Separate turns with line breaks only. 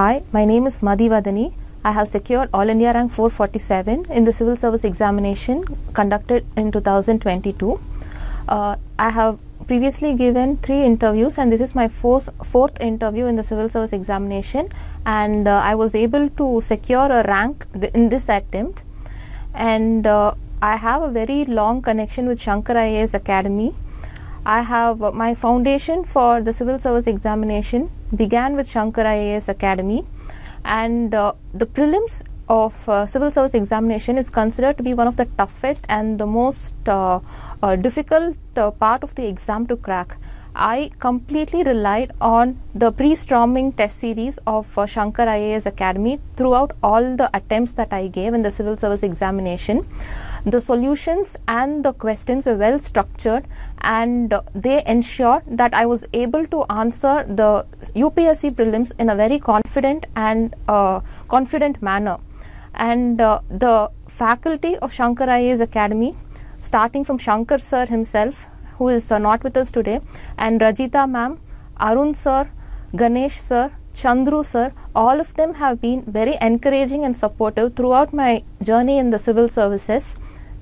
Hi, my name is Madhivadhani. I have secured All India Rank 447 in the Civil Service Examination conducted in 2022. Uh, I have previously given three interviews and this is my fourth, fourth interview in the Civil Service Examination and uh, I was able to secure a rank th- in this attempt and uh, I have a very long connection with Shankar IAS Academy. I have uh, my foundation for the civil service examination began with Shankar IAS Academy, and uh, the prelims of uh, civil service examination is considered to be one of the toughest and the most uh, uh, difficult part of the exam to crack. I completely relied on the pre-storming test series of uh, Shankar IAS Academy throughout all the attempts that I gave in the civil service examination. The solutions and the questions were well structured and uh, they ensured that I was able to answer the UPSC prelims in a very confident and uh, confident manner. And uh, the faculty of Shankar IAS Academy, starting from Shankar sir himself, who is uh, not with us today, and Rajita ma'am, Arun sir, Ganesh sir, Chandru sir, all of them have been very encouraging and supportive throughout my journey in the civil services.